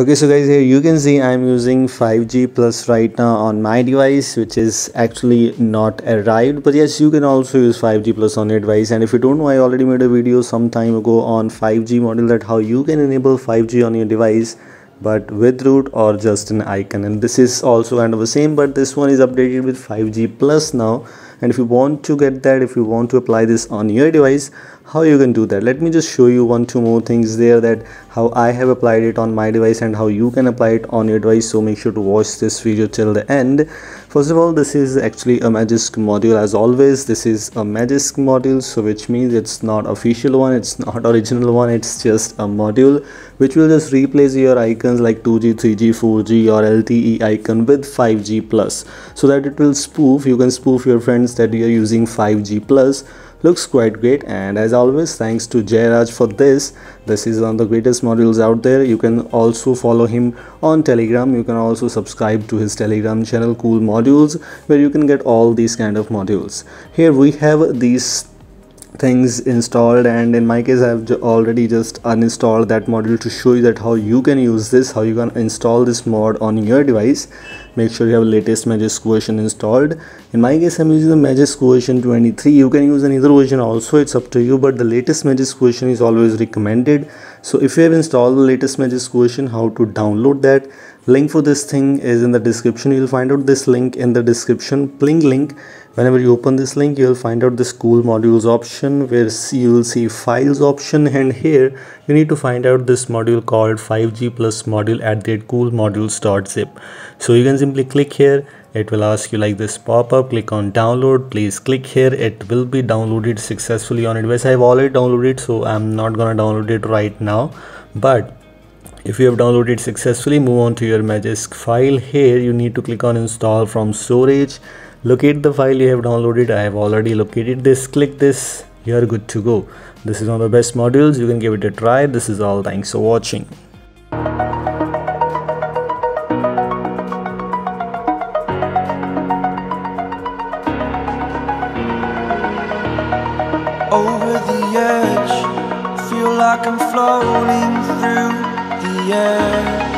okay so guys here you can see i'm using 5g plus right now on my device which is actually not arrived but yes you can also use 5g plus on your device. And if you don't know i already made a video some time ago on 5g model that how you can enable 5g on your device but with root or just an icon. And this is also kind of the same but this one is updated with 5g plus now and if you want to get that if you want to apply this on your device how you can do that? Let me just show you one two more things there that how I have applied it on my device and how you can apply it on your device. So make sure to watch this video till the end. First of all this is actually a magisk module as always. This is a magisk module so which means it's not official one it's not original one it's just a module which will just replace your icons like 2g 3g 4g or lte icon with 5g plus. So that it will spoof you can spoof your friends that you're using 5g plus looks quite great. And as always thanks to Jairaj for this. This is one of the greatest modules out there. You can also follow him on telegram. You can also subscribe to his telegram channel cool modules where you can get all these kind of modules. Here we have these things installed and in my case I've already just uninstalled that module to show you that how you can use this how you can install this mod on your device. Make sure you have latest Magisk version installed. In my case I'm using the Magisk version 23 you can use another version also it's up to you but the latest Magisk version is always recommended. So if you have installed the latest Magisk version how to download that? Link for this thing is in the description. You'll find out this link in the description. Pling link whenever you open this link you'll find out this cool modules option where you'll see files option. And here you need to find out this module called 5g plus module at the cool modules.zip so you can simply click here. It will ask you like this pop-up. Click on download. Please click here. It will be downloaded successfully on device i've already downloaded it, so i'm not gonna download it right now. But if you have downloaded successfully move on to your magisk file. Here you need to click on install from storage locate the file you have downloaded. I have already located this. Click this. You are good to go. This is one of the best modules. You can give it a try. This is all. Thanks for watching. Over the edge Feel like I'm floating through the air